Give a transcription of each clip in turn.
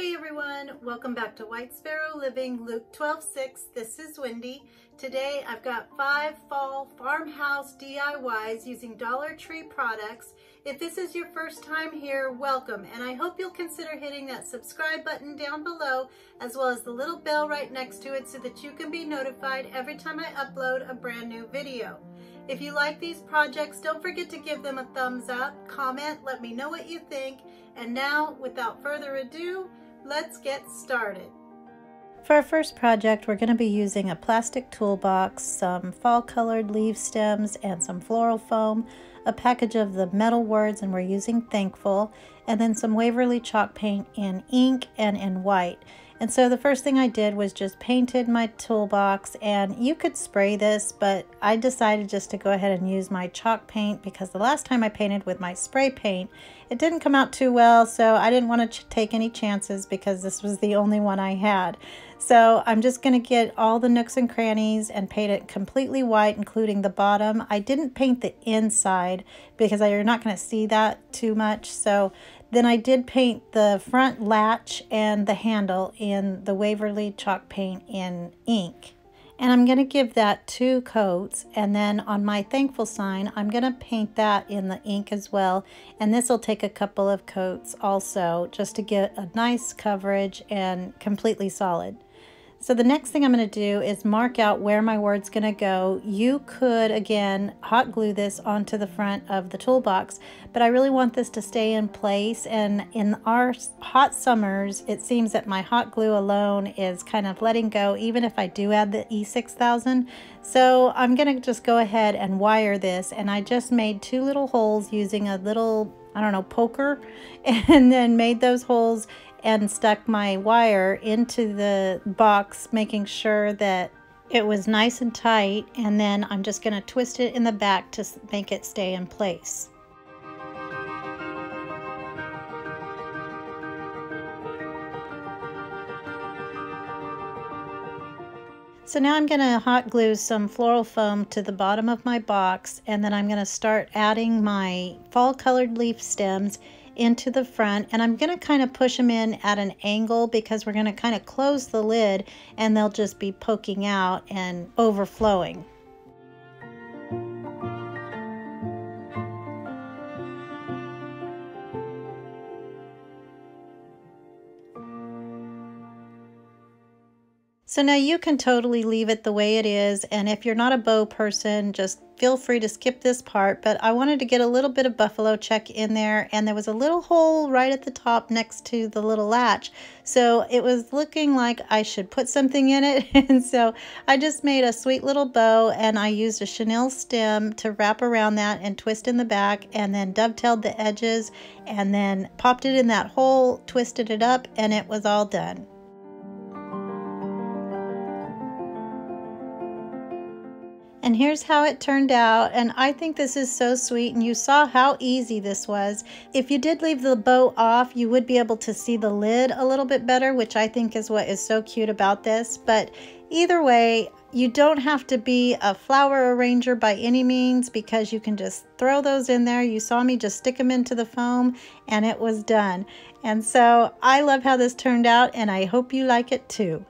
Hey everyone, welcome back to White Sparrow Living, Luke 12:6. This is Wendy. Today I've got five fall farmhouse DIYs using Dollar Tree products. If this is your first time here, welcome, and I hope you'll consider hitting that subscribe button down below, as well as the little bell right next to it so that you can be notified every time I upload a brand new video. If you like these projects, don't forget to give them a thumbs up, comment, let me know what you think, and now, without further ado, Let's get started. For our first project, we're going to be using a plastic toolbox, some fall colored leaf stems, and some floral foam, a package of the metal words, and we're using Thankful, and then some Waverly chalk paint in ink and in white. And so the first thing I did was just painted my toolbox and you could spray this, but I decided just to go ahead and use my chalk paint because the last time I painted with my spray paint, it didn't come out too well. So I didn't want to take any chances because this was the only one I had. So I'm just going to get all the nooks and crannies and paint it completely white, including the bottom. I didn't paint the inside because you're not going to see that too much. So then I did paint the front latch and the handle in the Waverly chalk paint in ink. And I'm going to give that two coats. And then on my thankful sign, I'm going to paint that in the ink as well. And this will take a couple of coats also, just to get a nice coverage and completely solid. So the next thing I'm going to do is mark out where my word's going to go. You could, again, hot glue this onto the front of the toolbox, but I really want this to stay in place. And in our hot summers, it seems that my hot glue alone is kind of letting go, even if I do add the E6000. So I'm going to just go ahead and wire this. And I just made two little holes using a little, I don't know, poker, and then made those holes and stuck my wire into the box, making sure that it was nice and tight. And then I'm just going to twist it in the back to make it stay in place. So now I'm going to hot glue some floral foam to the bottom of my box and then I'm going to start adding my fall colored leaf stems into the front and I'm going to kind of push them in at an angle because we're going to kind of close the lid and they'll just be poking out and overflowing. So now you can totally leave it the way it is. And if you're not a bow person, just feel free to skip this part. But I wanted to get a little bit of buffalo check in there. And there was a little hole right at the top next to the little latch. So it was looking like I should put something in it. and so I just made a sweet little bow and I used a chenille stem to wrap around that and twist in the back and then dovetailed the edges and then popped it in that hole, twisted it up, and it was all done. And here's how it turned out. And I think this is so sweet. And you saw how easy this was. If you did leave the bow off, you would be able to see the lid a little bit better, which I think is what is so cute about this. But either way, you don't have to be a flower arranger by any means because you can just throw those in there. You saw me just stick them into the foam and it was done. And so I love how this turned out and I hope you like it too.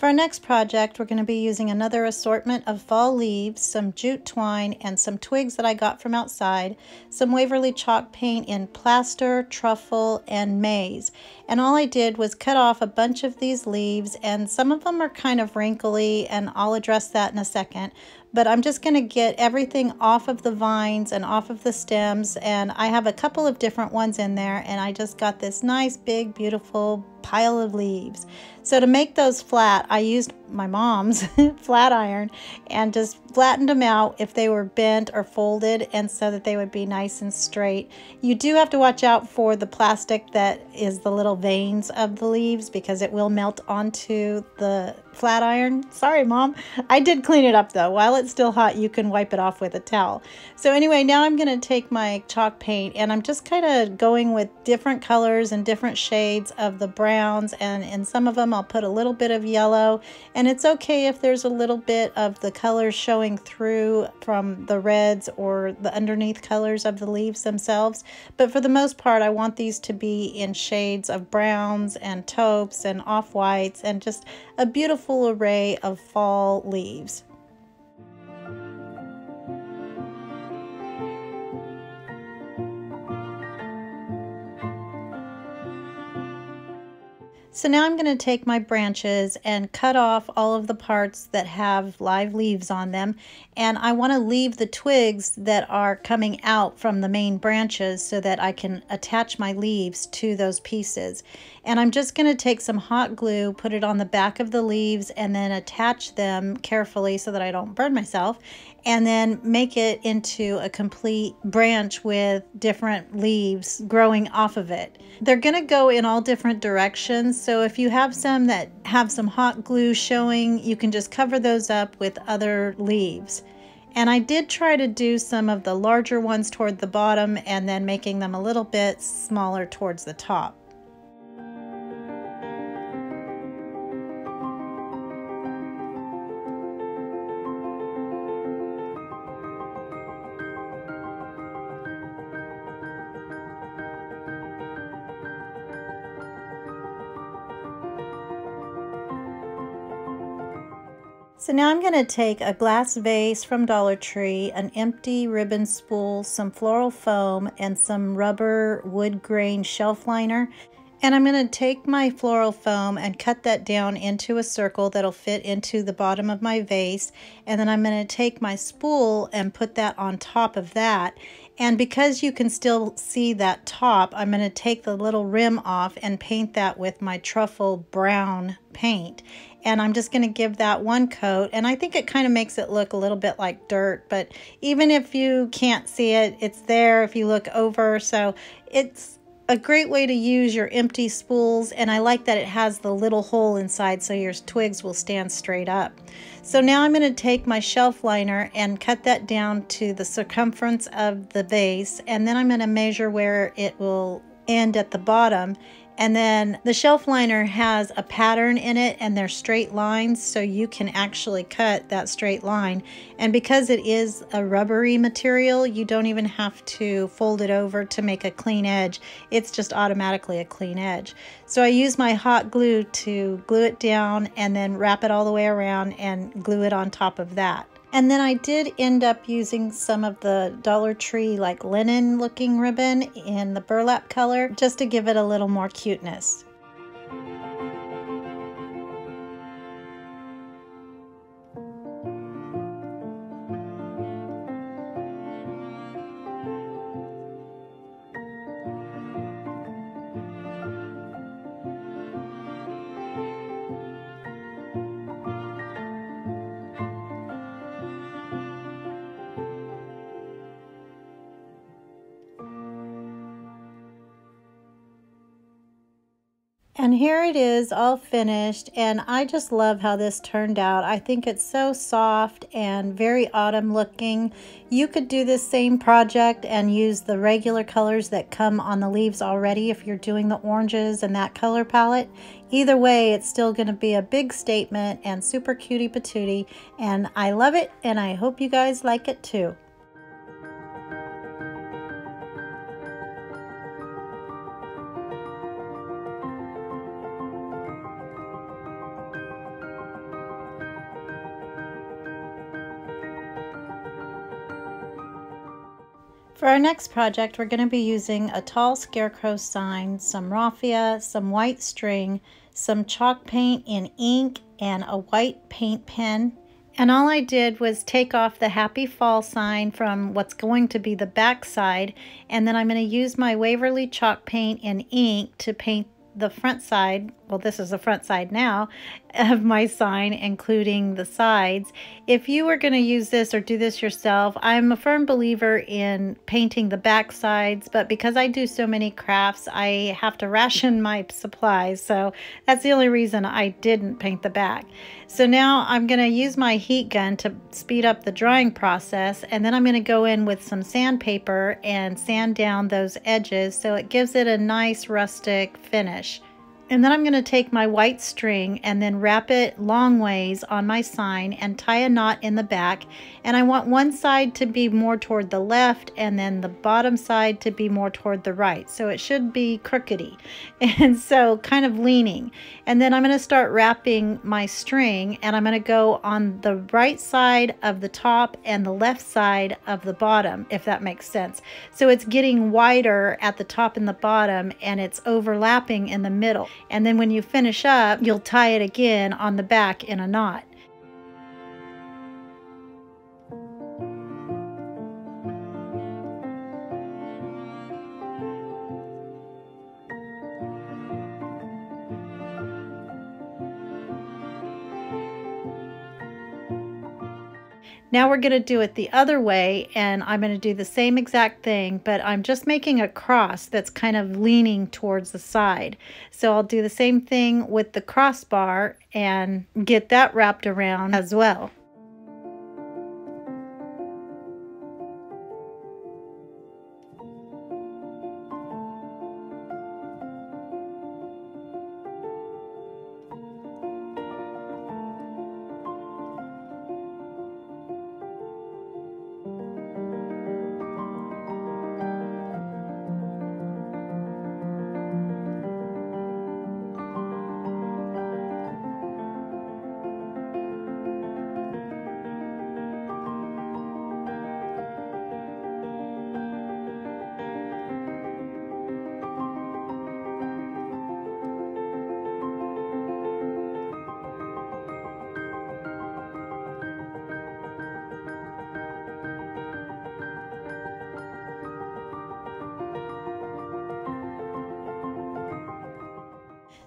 For our next project, we're going to be using another assortment of fall leaves, some jute twine, and some twigs that I got from outside, some Waverly chalk paint in plaster, truffle, and maize. And all I did was cut off a bunch of these leaves, and some of them are kind of wrinkly, and I'll address that in a second but I'm just going to get everything off of the vines and off of the stems and I have a couple of different ones in there and I just got this nice big beautiful pile of leaves. So to make those flat I used my mom's flat iron and just flattened them out if they were bent or folded and so that they would be nice and straight. You do have to watch out for the plastic that is the little veins of the leaves because it will melt onto the flat iron. Sorry, mom. I did clean it up though. While it's still hot, you can wipe it off with a towel. So anyway, now I'm going to take my chalk paint and I'm just kind of going with different colors and different shades of the browns and in some of them I'll put a little bit of yellow it's okay if there's a little bit of the colors showing through from the reds or the underneath colors of the leaves themselves. But for the most part, I want these to be in shades of browns and taupes and off-whites and just a beautiful array of fall leaves. So now I'm going to take my branches and cut off all of the parts that have live leaves on them. And I want to leave the twigs that are coming out from the main branches so that I can attach my leaves to those pieces. And I'm just going to take some hot glue, put it on the back of the leaves, and then attach them carefully so that I don't burn myself and then make it into a complete branch with different leaves growing off of it. They're going to go in all different directions. So if you have some that have some hot glue showing, you can just cover those up with other leaves. And I did try to do some of the larger ones toward the bottom and then making them a little bit smaller towards the top. So now I'm going to take a glass vase from Dollar Tree, an empty ribbon spool, some floral foam, and some rubber wood grain shelf liner. And I'm going to take my floral foam and cut that down into a circle that'll fit into the bottom of my vase. And then I'm going to take my spool and put that on top of that. And because you can still see that top, I'm going to take the little rim off and paint that with my truffle brown paint and I'm just going to give that one coat and I think it kind of makes it look a little bit like dirt but even if you can't see it it's there if you look over so it's a great way to use your empty spools and I like that it has the little hole inside so your twigs will stand straight up. So now I'm going to take my shelf liner and cut that down to the circumference of the base and then I'm going to measure where it will end at the bottom and then the shelf liner has a pattern in it and they're straight lines so you can actually cut that straight line. And because it is a rubbery material, you don't even have to fold it over to make a clean edge. It's just automatically a clean edge. So I use my hot glue to glue it down and then wrap it all the way around and glue it on top of that. And then I did end up using some of the Dollar Tree like linen looking ribbon in the burlap color just to give it a little more cuteness. It is all finished and I just love how this turned out. I think it's so soft and very autumn looking. You could do this same project and use the regular colors that come on the leaves already if you're doing the oranges and that color palette. Either way, it's still going to be a big statement and super cutie patootie and I love it and I hope you guys like it too. For our next project, we're going to be using a tall scarecrow sign, some raffia, some white string, some chalk paint in ink, and a white paint pen. And all I did was take off the happy fall sign from what's going to be the back side, and then I'm going to use my Waverly chalk paint in ink to paint the front side, well this is the front side now, of my sign, including the sides. If you were going to use this or do this yourself, I'm a firm believer in painting the back sides, but because I do so many crafts, I have to ration my supplies. So that's the only reason I didn't paint the back. So now I'm going to use my heat gun to speed up the drying process, and then I'm going to go in with some sandpaper and sand down those edges so it gives it a nice rustic finish. And then I'm going to take my white string and then wrap it long ways on my sign and tie a knot in the back. And I want one side to be more toward the left and then the bottom side to be more toward the right. So it should be crookedy. And so kind of leaning. And then I'm going to start wrapping my string and I'm going to go on the right side of the top and the left side of the bottom, if that makes sense. So it's getting wider at the top and the bottom and it's overlapping in the middle. And then when you finish up, you'll tie it again on the back in a knot. Now we're going to do it the other way and I'm going to do the same exact thing, but I'm just making a cross that's kind of leaning towards the side. So I'll do the same thing with the crossbar and get that wrapped around as well.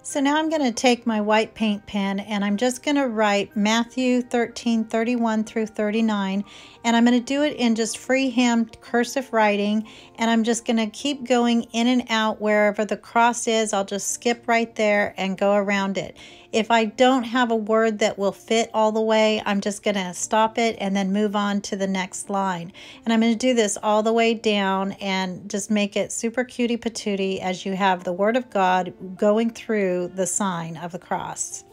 So now I'm going to take my white paint pen and I'm just going to write Matthew 13, 31 through 39. And I'm going to do it in just freehand cursive writing. And I'm just going to keep going in and out wherever the cross is. I'll just skip right there and go around it. If I don't have a word that will fit all the way, I'm just going to stop it and then move on to the next line. And I'm going to do this all the way down and just make it super cutie patootie as you have the Word of God going through the sign of the cross.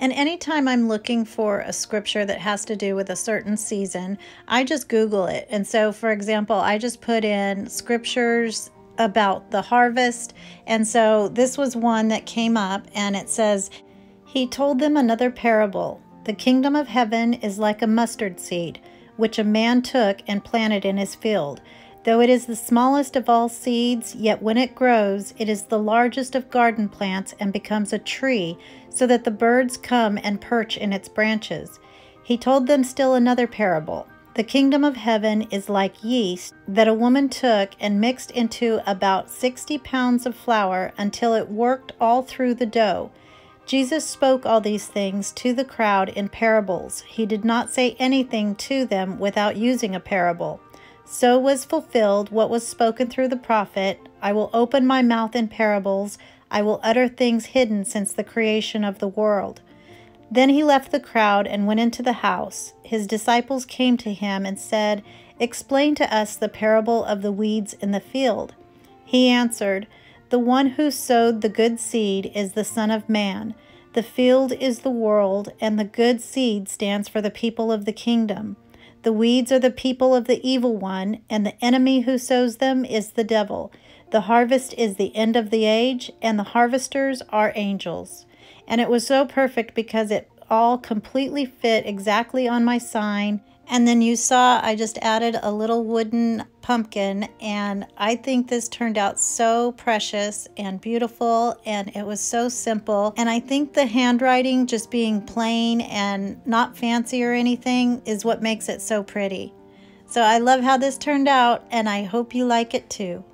And anytime I'm looking for a scripture that has to do with a certain season, I just Google it. And so, for example, I just put in scriptures about the harvest. And so this was one that came up and it says, he told them another parable. The kingdom of heaven is like a mustard seed, which a man took and planted in his field. Though it is the smallest of all seeds, yet when it grows, it is the largest of garden plants and becomes a tree, so that the birds come and perch in its branches. He told them still another parable. The kingdom of heaven is like yeast that a woman took and mixed into about sixty pounds of flour until it worked all through the dough. Jesus spoke all these things to the crowd in parables. He did not say anything to them without using a parable. So was fulfilled what was spoken through the prophet I will open my mouth in parables, I will utter things hidden since the creation of the world. Then he left the crowd and went into the house. His disciples came to him and said, Explain to us the parable of the weeds in the field. He answered, the one who sowed the good seed is the Son of Man. The field is the world, and the good seed stands for the people of the kingdom. The weeds are the people of the evil one, and the enemy who sows them is the devil. The harvest is the end of the age, and the harvesters are angels. And it was so perfect because it all completely fit exactly on my sign and then you saw I just added a little wooden pumpkin and I think this turned out so precious and beautiful and it was so simple. And I think the handwriting just being plain and not fancy or anything is what makes it so pretty. So I love how this turned out and I hope you like it too.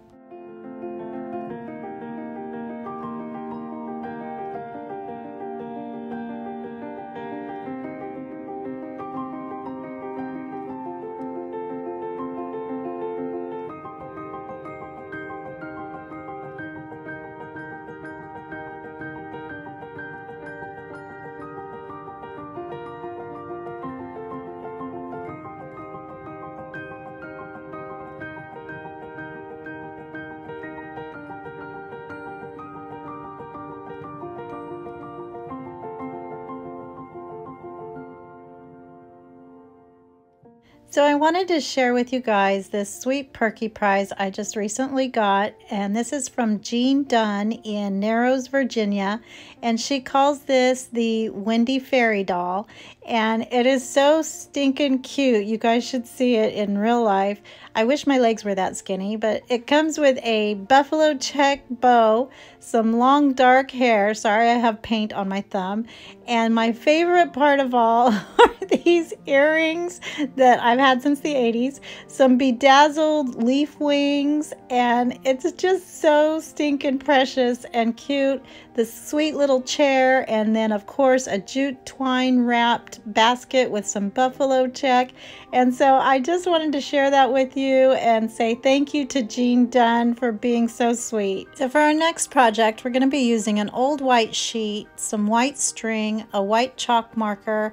So I wanted to share with you guys this sweet perky prize I just recently got and this is from Jean Dunn in Narrows, Virginia and she calls this the Wendy Fairy Doll and it is so stinking cute. You guys should see it in real life. I wish my legs were that skinny, but it comes with a buffalo check bow, some long dark hair. Sorry, I have paint on my thumb. And my favorite part of all are these earrings that I've had since the 80s, some bedazzled leaf wings, and it's just so stinking precious and cute. The sweet little chair, and then, of course, a jute twine wrapped basket with some buffalo check. And so I just wanted to share that with you and say thank you to Jean Dunn for being so sweet. So for our next project, we're going to be using an old white sheet, some white string, a white chalk marker,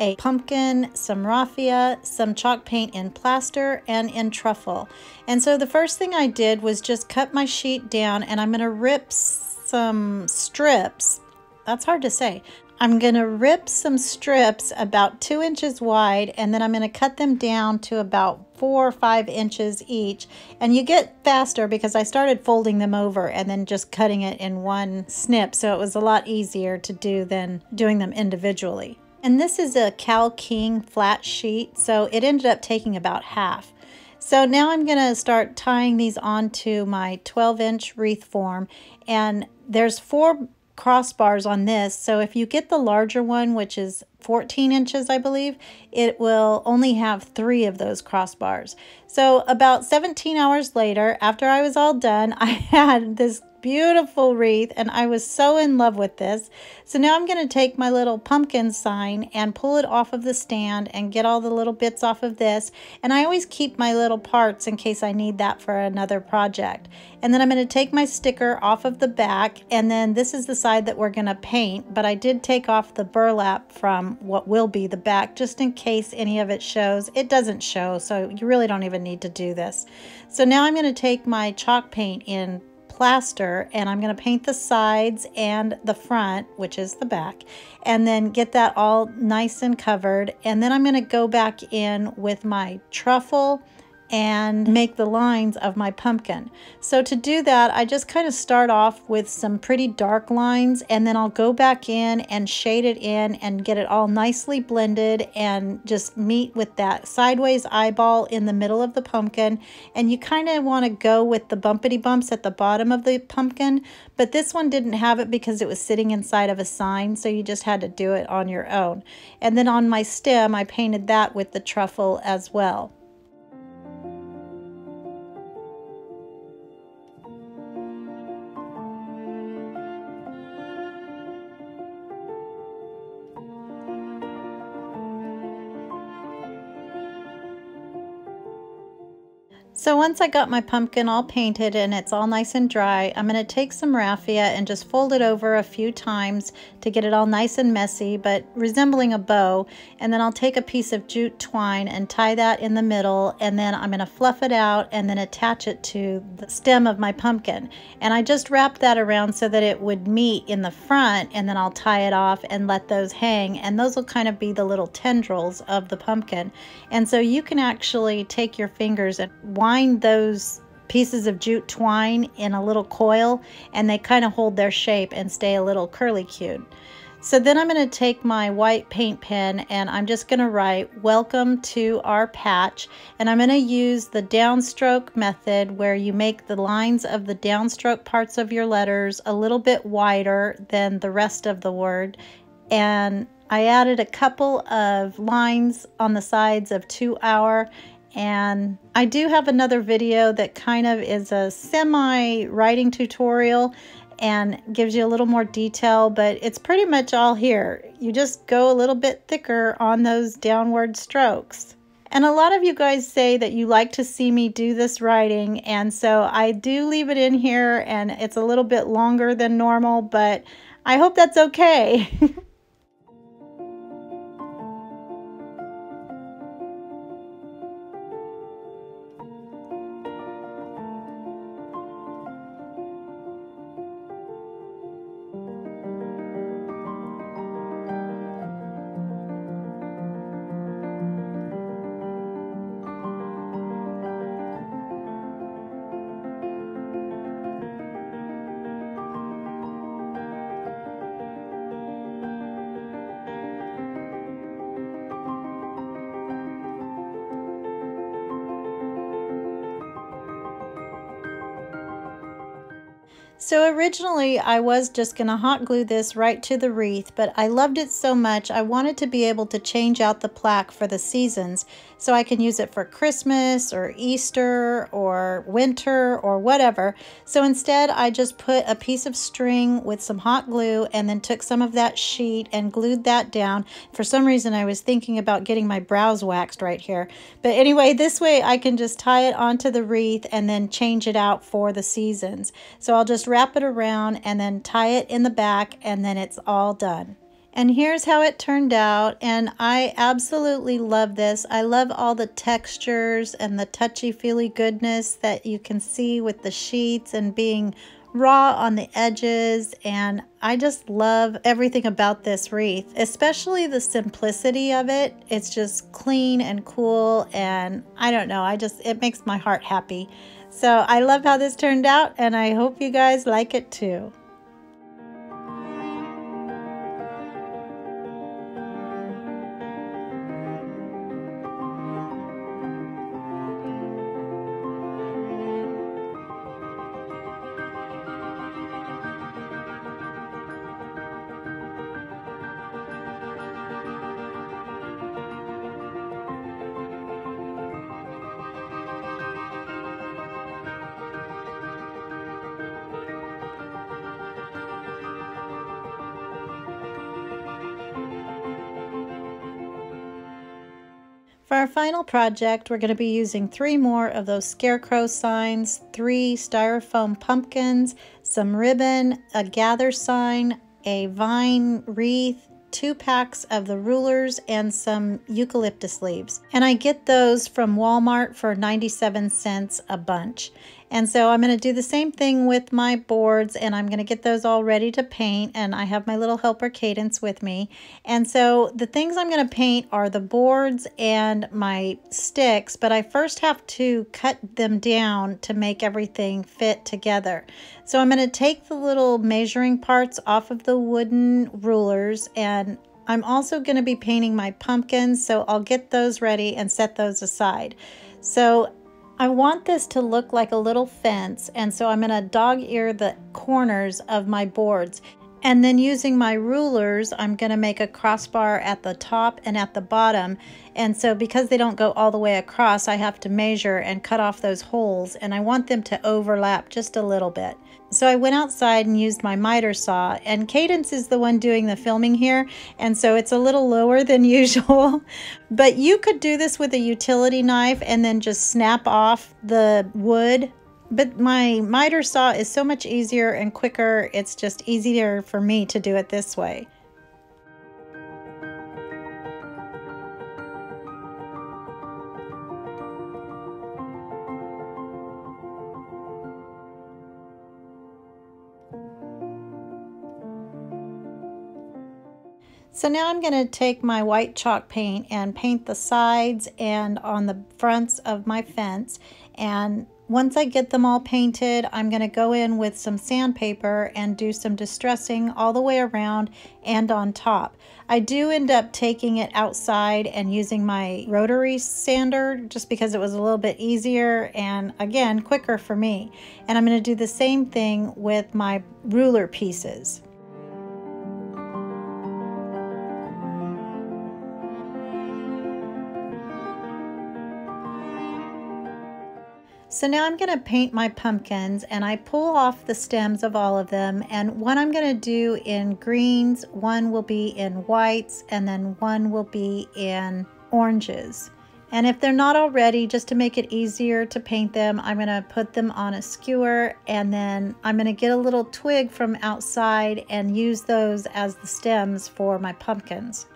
a pumpkin, some raffia, some chalk paint in plaster, and in truffle. And so the first thing I did was just cut my sheet down and I'm going to rip some strips. That's hard to say. I'm going to rip some strips about two inches wide and then I'm going to cut them down to about four or five inches each. And you get faster because I started folding them over and then just cutting it in one snip. So it was a lot easier to do than doing them individually. And this is a Cal King flat sheet, so it ended up taking about half. So now I'm going to start tying these onto my 12 inch wreath form and there's four crossbars on this. So if you get the larger one, which is 14 inches, I believe, it will only have three of those crossbars. So about 17 hours later, after I was all done, I had this beautiful wreath and I was so in love with this. So now I'm going to take my little pumpkin sign and pull it off of the stand and get all the little bits off of this. And I always keep my little parts in case I need that for another project. And then I'm going to take my sticker off of the back and then this is the side that we're going to paint. But I did take off the burlap from what will be the back just in case any of it shows. It doesn't show so you really don't even need to do this. So now I'm going to take my chalk paint in plaster and I'm going to paint the sides and the front, which is the back, and then get that all nice and covered. And then I'm going to go back in with my truffle and make the lines of my pumpkin. So to do that, I just kind of start off with some pretty dark lines and then I'll go back in and shade it in and get it all nicely blended and just meet with that sideways eyeball in the middle of the pumpkin. And you kind of want to go with the bumpity bumps at the bottom of the pumpkin, but this one didn't have it because it was sitting inside of a sign, so you just had to do it on your own. And then on my stem, I painted that with the truffle as well. So once I got my pumpkin all painted and it's all nice and dry, I'm going to take some raffia and just fold it over a few times to get it all nice and messy, but resembling a bow. And then I'll take a piece of jute twine and tie that in the middle, and then I'm going to fluff it out and then attach it to the stem of my pumpkin. And I just wrapped that around so that it would meet in the front, and then I'll tie it off and let those hang, and those will kind of be the little tendrils of the pumpkin. And so you can actually take your fingers and wind those pieces of jute twine in a little coil and they kind of hold their shape and stay a little curly cued. So then I'm going to take my white paint pen and I'm just going to write welcome to our patch and I'm going to use the downstroke method where you make the lines of the downstroke parts of your letters a little bit wider than the rest of the word and I added a couple of lines on the sides of two hour and I do have another video that kind of is a semi writing tutorial and gives you a little more detail, but it's pretty much all here. You just go a little bit thicker on those downward strokes. And a lot of you guys say that you like to see me do this writing, and so I do leave it in here, and it's a little bit longer than normal, but I hope that's okay. So originally I was just going to hot glue this right to the wreath, but I loved it so much I wanted to be able to change out the plaque for the seasons so I can use it for Christmas or Easter or winter or whatever. So instead I just put a piece of string with some hot glue and then took some of that sheet and glued that down. For some reason I was thinking about getting my brows waxed right here. But anyway, this way I can just tie it onto the wreath and then change it out for the seasons. So I'll just wrap it around and then tie it in the back and then it's all done. And here's how it turned out. And I absolutely love this. I love all the textures and the touchy-feely goodness that you can see with the sheets and being raw on the edges. And I just love everything about this wreath, especially the simplicity of it. It's just clean and cool. And I don't know, I just, it makes my heart happy. So I love how this turned out and I hope you guys like it too. For our final project, we're going to be using three more of those scarecrow signs, three styrofoam pumpkins, some ribbon, a gather sign, a vine wreath, two packs of the rulers, and some eucalyptus leaves. And I get those from Walmart for 97 cents a bunch. And so I'm going to do the same thing with my boards and I'm going to get those all ready to paint and I have my little helper Cadence with me. And so the things I'm going to paint are the boards and my sticks, but I first have to cut them down to make everything fit together. So I'm going to take the little measuring parts off of the wooden rulers and I'm also going to be painting my pumpkins, so I'll get those ready and set those aside. So I want this to look like a little fence and so I'm going to dog ear the corners of my boards. And then using my rulers, I'm going to make a crossbar at the top and at the bottom. And so because they don't go all the way across, I have to measure and cut off those holes. And I want them to overlap just a little bit. So I went outside and used my miter saw and Cadence is the one doing the filming here and so it's a little lower than usual. But you could do this with a utility knife and then just snap off the wood. But my miter saw is so much easier and quicker. It's just easier for me to do it this way. So now I'm going to take my white chalk paint and paint the sides and on the fronts of my fence. And once I get them all painted, I'm going to go in with some sandpaper and do some distressing all the way around and on top. I do end up taking it outside and using my rotary sander just because it was a little bit easier and again quicker for me. And I'm going to do the same thing with my ruler pieces. So now I'm going to paint my pumpkins and I pull off the stems of all of them and one I'm going to do in greens, one will be in whites, and then one will be in oranges. And if they're not already, just to make it easier to paint them, I'm going to put them on a skewer and then I'm going to get a little twig from outside and use those as the stems for my pumpkins.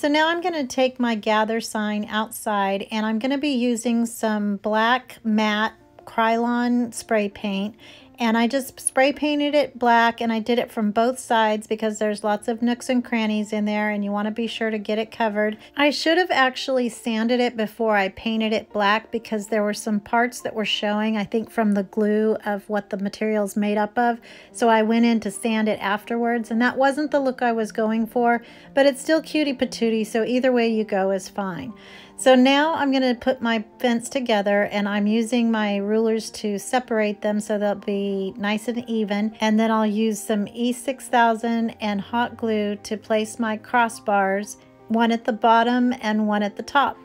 So now I'm going to take my gather sign outside and I'm going to be using some black matte Krylon spray paint and I just spray painted it black and I did it from both sides because there's lots of nooks and crannies in there and you want to be sure to get it covered. I should have actually sanded it before I painted it black because there were some parts that were showing I think from the glue of what the material is made up of so I went in to sand it afterwards and that wasn't the look I was going for but it's still cutie patootie so either way you go is fine. So now I'm going to put my fence together and I'm using my rulers to separate them so they'll be nice and even. And then I'll use some E6000 and hot glue to place my crossbars, one at the bottom and one at the top.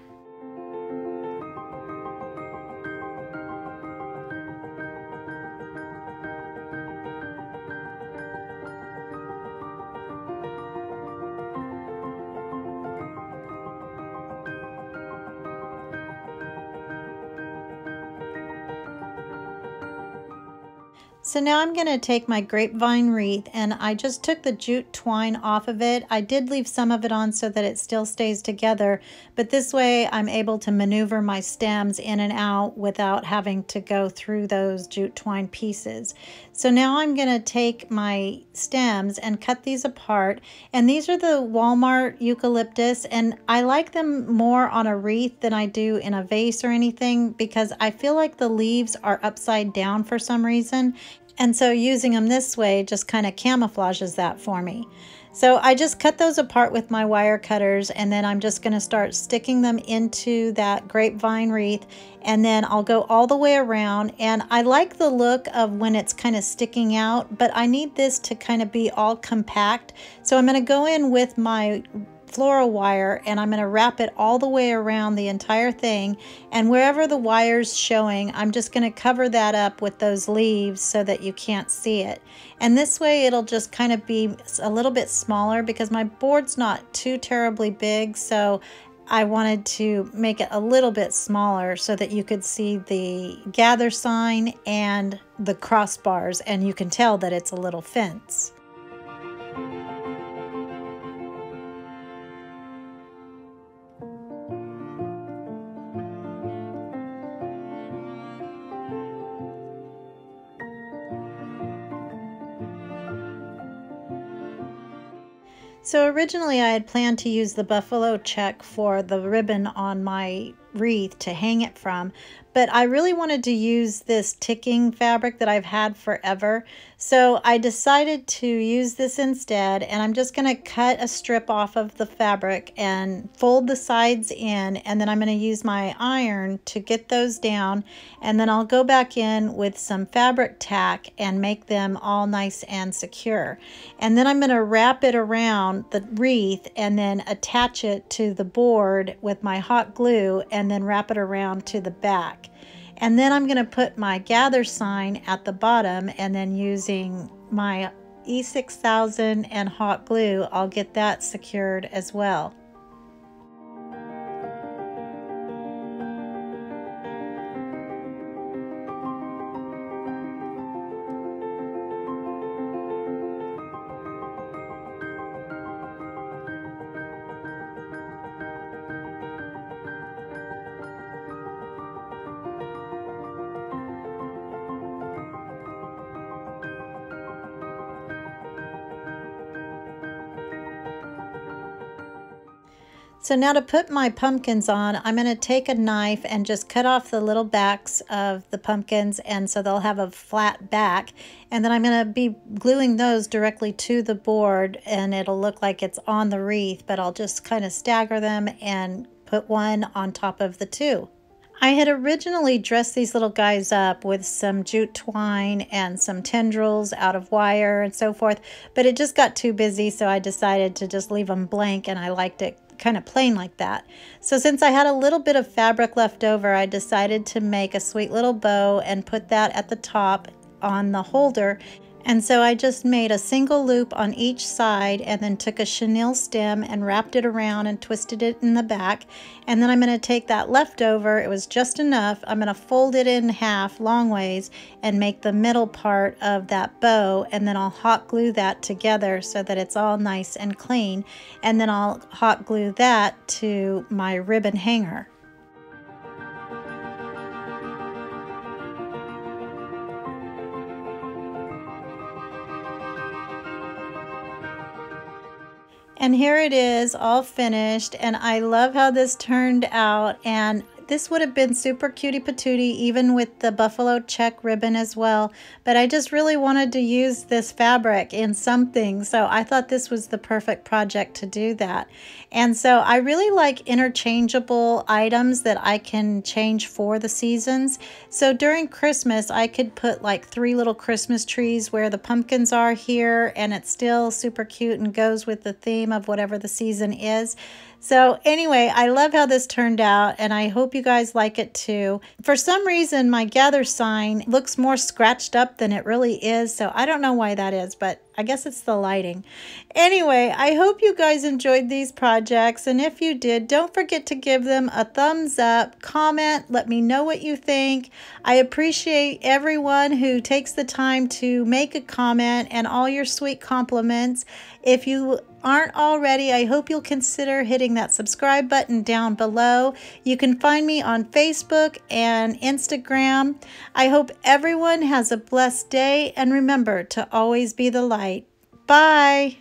So now I'm going to take my grapevine wreath and I just took the jute twine off of it. I did leave some of it on so that it still stays together, but this way I'm able to maneuver my stems in and out without having to go through those jute twine pieces. So now I'm going to take my stems and cut these apart. And these are the Walmart eucalyptus and I like them more on a wreath than I do in a vase or anything because I feel like the leaves are upside down for some reason and so using them this way just kind of camouflages that for me. So I just cut those apart with my wire cutters and then I'm just going to start sticking them into that grapevine wreath and then I'll go all the way around. And I like the look of when it's kind of sticking out but I need this to kind of be all compact. So I'm going to go in with my floral wire and I'm going to wrap it all the way around the entire thing and wherever the wire's showing I'm just going to cover that up with those leaves so that you can't see it and this way it'll just kind of be a little bit smaller because my board's not too terribly big so I wanted to make it a little bit smaller so that you could see the gather sign and the crossbars and you can tell that it's a little fence. So originally I had planned to use the buffalo check for the ribbon on my wreath to hang it from, but I really wanted to use this ticking fabric that I've had forever. So I decided to use this instead and I'm just going to cut a strip off of the fabric and fold the sides in and then I'm going to use my iron to get those down and then I'll go back in with some fabric tack and make them all nice and secure. And then I'm going to wrap it around the wreath and then attach it to the board with my hot glue and then wrap it around to the back. And then I'm going to put my gather sign at the bottom and then using my E6000 and hot glue, I'll get that secured as well. So now to put my pumpkins on, I'm going to take a knife and just cut off the little backs of the pumpkins and so they'll have a flat back. And then I'm going to be gluing those directly to the board and it'll look like it's on the wreath, but I'll just kind of stagger them and put one on top of the two. I had originally dressed these little guys up with some jute twine and some tendrils out of wire and so forth, but it just got too busy, so I decided to just leave them blank and I liked it kind of plain like that. So since I had a little bit of fabric left over, I decided to make a sweet little bow and put that at the top on the holder and so I just made a single loop on each side and then took a chenille stem and wrapped it around and twisted it in the back. And then I'm going to take that leftover, it was just enough, I'm going to fold it in half long ways and make the middle part of that bow. And then I'll hot glue that together so that it's all nice and clean. And then I'll hot glue that to my ribbon hanger. And here it is all finished and I love how this turned out and this would have been super cutie patootie even with the buffalo check ribbon as well. But I just really wanted to use this fabric in something. So I thought this was the perfect project to do that. And so I really like interchangeable items that I can change for the seasons. So during Christmas, I could put like three little Christmas trees where the pumpkins are here and it's still super cute and goes with the theme of whatever the season is. So anyway, I love how this turned out and I hope you guys like it too. For some reason, my gather sign looks more scratched up than it really is. So I don't know why that is, but I guess it's the lighting. Anyway, I hope you guys enjoyed these projects. And if you did, don't forget to give them a thumbs up, comment, let me know what you think. I appreciate everyone who takes the time to make a comment and all your sweet compliments. If you aren't already, I hope you'll consider hitting that subscribe button down below. You can find me on Facebook and Instagram. I hope everyone has a blessed day and remember to always be the light. Bye.